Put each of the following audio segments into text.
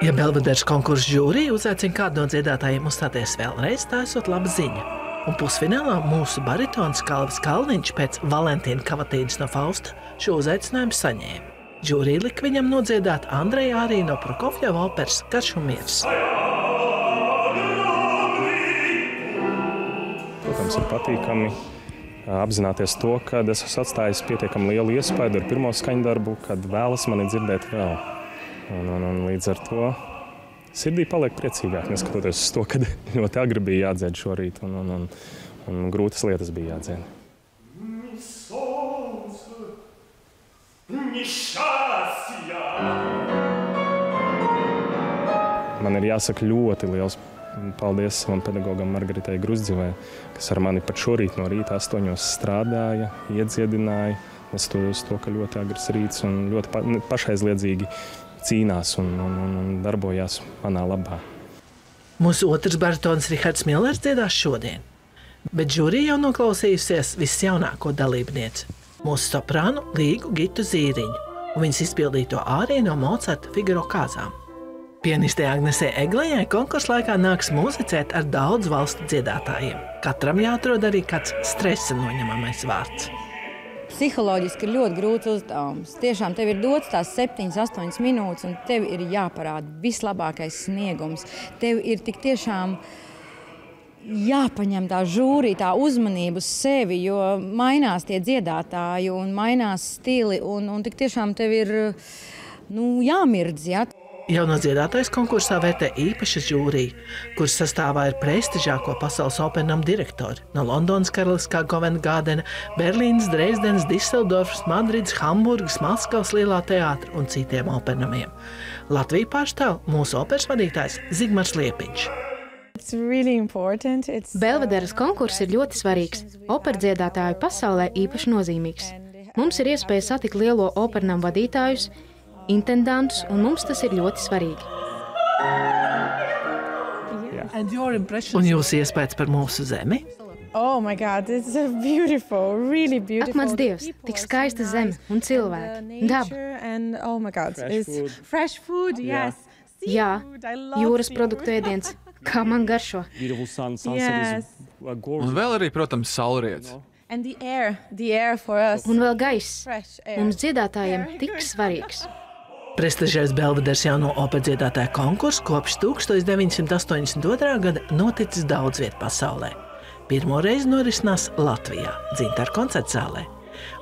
Ja Belvederas konkursu žūrija uzaicina kādu no dziedātājiem uzstāties vēlreiz, tā esot laba ziņa. Un pusfinālā mūsu baritons Kalvis Kalniņš pēc Valentīna Kavatīnas no Fausta šo uzaicinājumu saņēma. Žūrija lika viņam nodziedāt Andreja arī no Prokofjeva operas Karš un miers. Protams, ir patīkami apzināties to, ka es esmu atstājis pietiekami lielu iespaidu ar pirmo skaņdarbu, kad vēlas mani dzirdēt vēl. Un, un, un līdz ar to sirdī paliek priecīgāk, neskatoties uz to, ka ļoti agri bija jādzēd šorīt un, un, un, un grūtas lietas bija jādzēd. Man ir jāsaka ļoti liels paldies savam pedagogam Margaritai Grusdzivai, kas ar mani pat šorīt no rīta astoņos strādāja, iedziedināja, neskatoties to, ka ļoti agrs rīts un ļoti pa, pašaizliedzīgi cīnās un, un, un, darbojās manā labā. Mūsu otrs baritons Rihards Millers dziedās šodien, bet žūrija jau noklausījusies visjaunāko dalībnieci - mūsu soprānu Līgu Gitu Zīriņu un viņas izpildīto ārī no Mocarta Figaro kāzām. Pianistē Agnesē Eglējai konkursu laikā nāks muzicēt ar daudz valstu dziedātājiem. Katram jāatrod arī kāds stresa noņemamais vārds. Psiholoģiski ir ļoti grūts uzdevums. Tiešām tev ir dots tās 7, 8 minūtes, un tev ir jāparāda vislabākais sniegums. Tev ir tik tiešām jāpaņem tā žūrī, tā uzmanība uz sevi, jo mainās tie dziedātāji un mainās stili, un, un tik tiešām tev ir nu, jāmirdz. Ja? Jauno dziedātais konkursā vērtē īpaša žūrija, kuras sastāvā ir prestižāko pasaules operam direktori no Londonas Karaliskā Govena Gādena, Berlīnas, Dresdenes, Diseldorfas, Madrides, Hamburgas, Maskavas Lielā teātra un citiem operamiem. Latviju pārstāv mūsu operas vadītājs Zigmars Liepiņš. Really It's... Belvederas konkurss ir ļoti svarīgs. Operdziedātāju pasaulē īpaši nozīmīgs. Mums ir iespēja satikt lielo operam vadītājus, intendantus, un mums tas ir ļoti svarīgi. Un jūsu iespējas par mūsu zemi? Oh, my God, it's a beautiful, really beautiful. Ak, mans Dievs, tik skaista zeme un cilvēki, daba. And, oh, my God, fresh food. Fresh food, yes. Jā, jūras produktu ēdiens, kā man garšo. Yes. Un vēl arī, protams, air un vēl gaiss. Mums dziedātājiem tik svarīgs. Prestižais Belveders jauno operdziedātāju konkurss kopš 1982. gada noticis daudz vietā pasaulē. Pirmo reizi norisinās Latvijā, Zintāra koncerta zālē.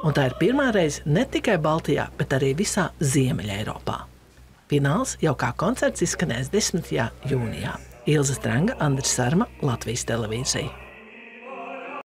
Un tā ir pirmā reize ne tikai Baltijā, bet arī visā Ziemeļā Eiropā. Fināls jau kā koncerts izskanēs 10. jūnijā. Ilza Stranga, Andris Sarma, Latvijas televīzija.